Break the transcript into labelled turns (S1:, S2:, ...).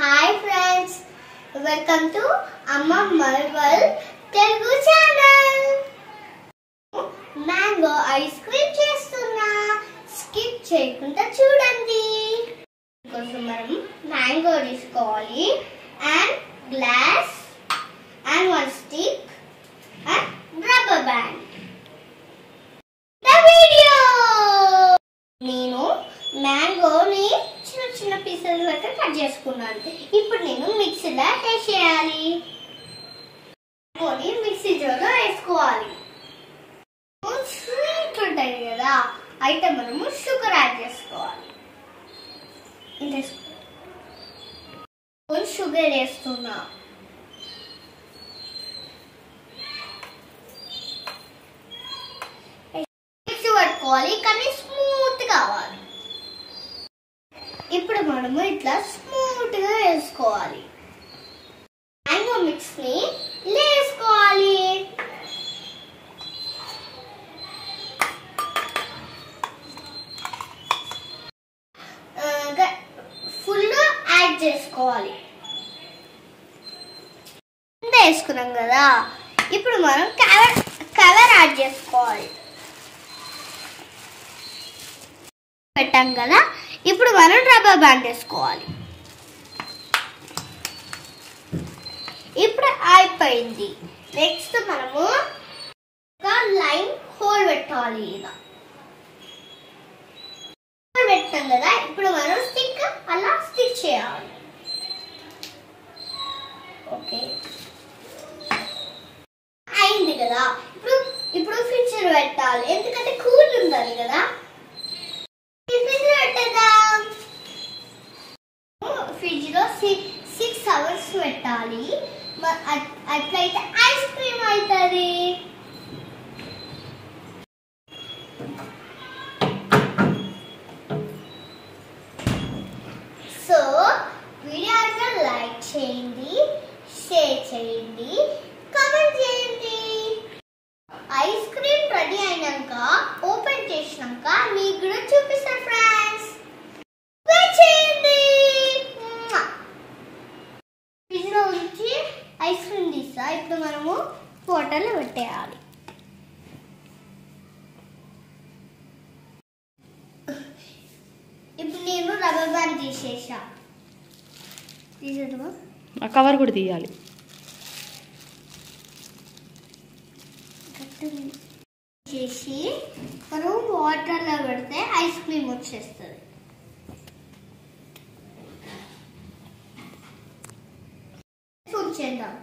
S1: Hi friends welcome to అమ్మ మల్వల్ Telugu channel mango ice cream చేస్తున్నా. Skip చేయకుండా చూడండి. కోసం మనం మ్యాంగో తీసుకోవాలి. And glass and one stick and rubber band నేను మ్యాంగోని పీసెస్ లెక్క కట్ చేసుకున్నాను. ఇప్పుడు నేను మిక్సీలో వేసేయాలి మ్యాంగోని మిక్సీ జార్లో వేసుకోవాలి. స్వీట్ ఉంటుంది కదా అయితే మనము షుగర్ యాడ్ చేసుకోవాలి. షుగర్ వేస్తున్నా. మిక్సీ పట్టుకోవాలి కానీ స్మూత్ కావాలి. మనము ఇట్లా స్మూత్గా వేసుకోవాలి. మ్యాంగో మిక్స్ని వేసుకోవాలి ఫుల్ యాడ్ చేసుకోవాలి. ఇంత వేసుకున్నాం కదా ఇప్పుడు మనం కవర్ కవర్ యాడ్ చేసుకోవాలి. పెట్టాం కదా ఇప్పుడు మనం రబ్బర్ బ్యాండ్ వేసుకోవాలి. ఇప్పుడు అయిపోయింది నెక్స్ట్ మనము ఒక లైన్ హోల్ పెట్టాలి ఇలా హోల్ పెట్టాం కదా ఇప్పుడు మనం స్టిక్ అలా స్టిక్ చేయాలి. ఓకే అయింది కదా. ఇప్పుడు ఇప్పుడు ఫ్రిడ్జ్ పెట్టాలి. ఎందుకంటే కూల్ ఉండాలి కదా. ఫ్రిడ్జ్ సిక్స్ అవర్స్ పెట్టాలి. అట్లయితే ఐస్ క్రీమ్ అవుతుంది సో వీడియో లైక్ చేయండి షేర్ చేయండి కమెంట్ చేయండి. ఐస్ క్రీమ్ రెడీ అయినాక ఓపెన్ చేసినాక మీకు కూడా చూపిస్తాను ఫ్రెండ్స్ వెయిట్ చేయండి ఫ్రిడ్జ్లో ఉంచి ఐస్ క్రీమ్ తీస్తా ఇప్పుడు మనము వాటర్లో పెట్టేయాలి. ఇప్పుడు నేను రబ్బర్ బ్యాండ్ తీసేసా. తీసేద్దామా?
S2: ఆ కవర్ కూడా తీయాలి.
S1: చేసి మనం వాటర్లో పెడితే ఐస్ క్రీమ్ వచ్చేస్తుంది. చూసేద్దాం